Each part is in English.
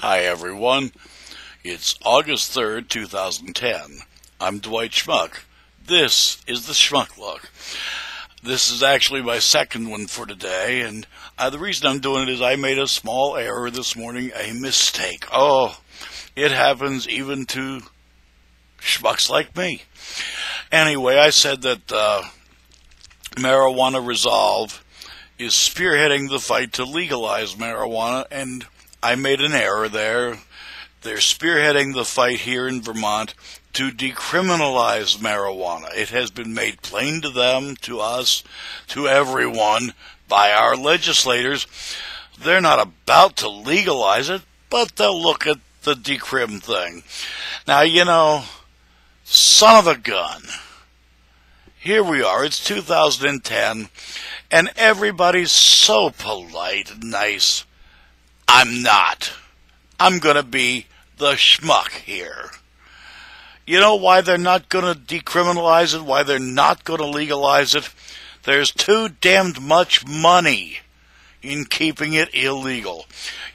Hi, everyone. It's August 3rd, 2010. I'm Dwight Schmuck. This is the Schmuck Look. This is actually my second one for today, and uh, the reason I'm doing it is I made a small error this morning, a mistake. Oh, it happens even to schmucks like me. Anyway, I said that uh, Marijuana Resolve is spearheading the fight to legalize marijuana, and I made an error there. They're spearheading the fight here in Vermont to decriminalize marijuana. It has been made plain to them, to us, to everyone by our legislators. They're not about to legalize it, but they'll look at the decrim thing. Now, you know, son of a gun. Here we are, it's 2010, and everybody's so polite and nice. I'm not. I'm going to be the schmuck here. You know why they're not going to decriminalize it? Why they're not going to legalize it? There's too damned much money in keeping it illegal.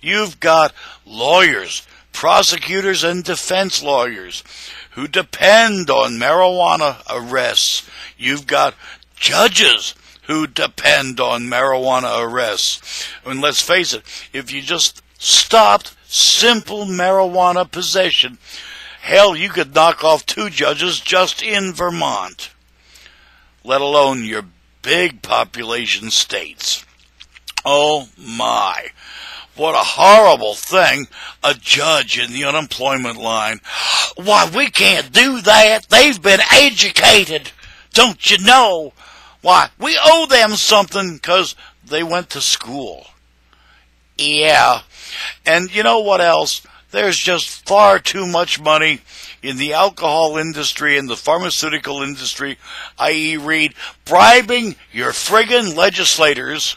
You've got lawyers, prosecutors, and defense lawyers who depend on marijuana arrests. You've got judges who depend on marijuana arrests. And let's face it, if you just stopped simple marijuana possession, hell, you could knock off two judges just in Vermont, let alone your big population states. Oh my. What a horrible thing, a judge in the unemployment line. Why, we can't do that. They've been educated. Don't you know? Why, we owe them something because they went to school. Yeah. And you know what else? There's just far too much money in the alcohol industry and the pharmaceutical industry, i.e., read, bribing your friggin' legislators,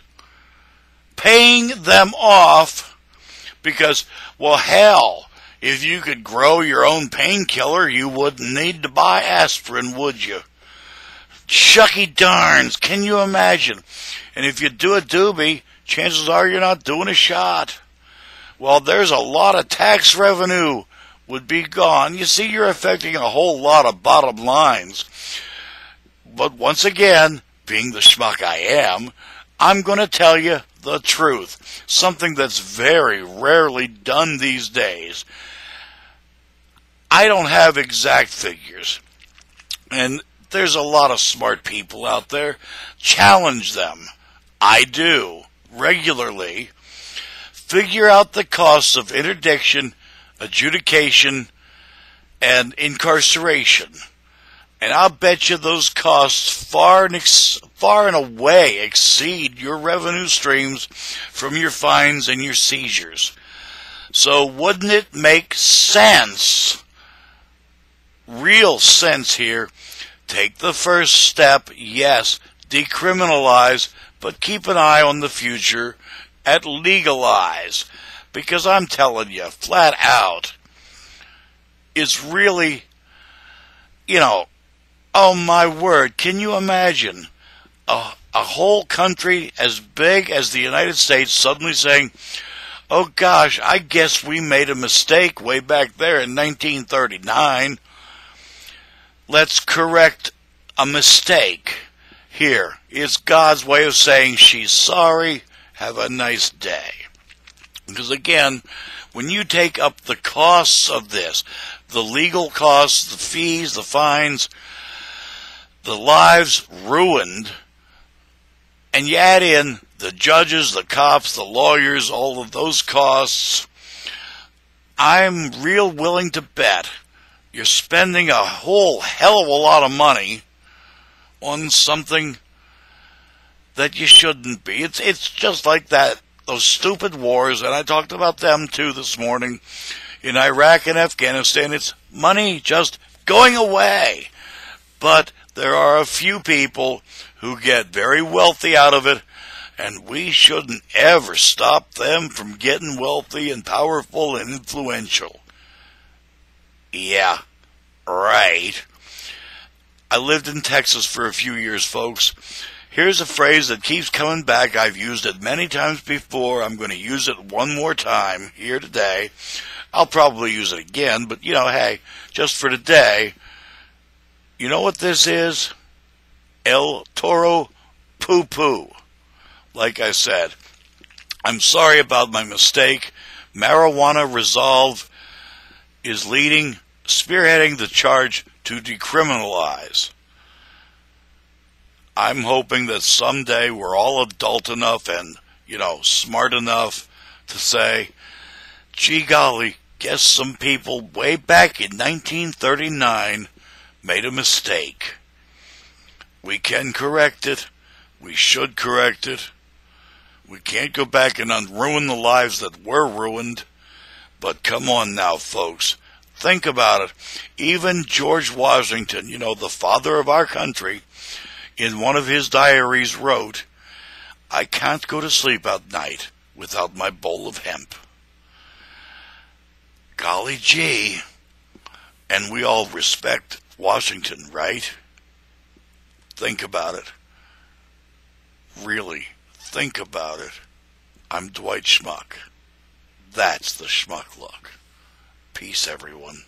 paying them off because, well, hell, if you could grow your own painkiller, you wouldn't need to buy aspirin, would you? Chucky darns, can you imagine? And if you do a doobie, chances are you're not doing a shot. Well, there's a lot of tax revenue would be gone. You see, you're affecting a whole lot of bottom lines. But once again, being the schmuck I am, I'm going to tell you the truth. Something that's very rarely done these days. I don't have exact figures. And there's a lot of smart people out there. Challenge them. I do regularly. Figure out the costs of interdiction, adjudication, and incarceration. And I'll bet you those costs far and, ex- far and away exceed your revenue streams from your fines and your seizures. So wouldn't it make sense, real sense here, Take the first step, yes, decriminalize, but keep an eye on the future at legalize. Because I'm telling you, flat out, it's really, you know, oh my word, can you imagine a, a whole country as big as the United States suddenly saying, oh gosh, I guess we made a mistake way back there in 1939 let's correct a mistake here. It's God's way of saying she's sorry. Have a nice day. Because again, when you take up the costs of this, the legal costs, the fees, the fines, the lives ruined, and you add in the judges, the cops, the lawyers, all of those costs, I'm real willing to bet you're spending a whole hell of a lot of money on something that you shouldn't be. It's it's just like that those stupid wars, and I talked about them too this morning in Iraq and Afghanistan. It's money just going away. But there are a few people who get very wealthy out of it, and we shouldn't ever stop them from getting wealthy and powerful and influential. Yeah, right. I lived in Texas for a few years, folks. Here's a phrase that keeps coming back. I've used it many times before. I'm going to use it one more time here today. I'll probably use it again, but you know, hey, just for today, you know what this is? El Toro Poo Poo. Like I said, I'm sorry about my mistake. Marijuana Resolve is leading, spearheading the charge to decriminalize. I'm hoping that someday we're all adult enough and, you know, smart enough to say, gee golly, guess some people way back in 1939 made a mistake. We can correct it. We should correct it. We can't go back and unruin the lives that were ruined. But come on now, folks. Think about it. Even George Washington, you know, the father of our country, in one of his diaries wrote, I can't go to sleep at night without my bowl of hemp. Golly gee. And we all respect Washington, right? Think about it. Really, think about it. I'm Dwight Schmuck. That's the Schmuck look. Peace, everyone.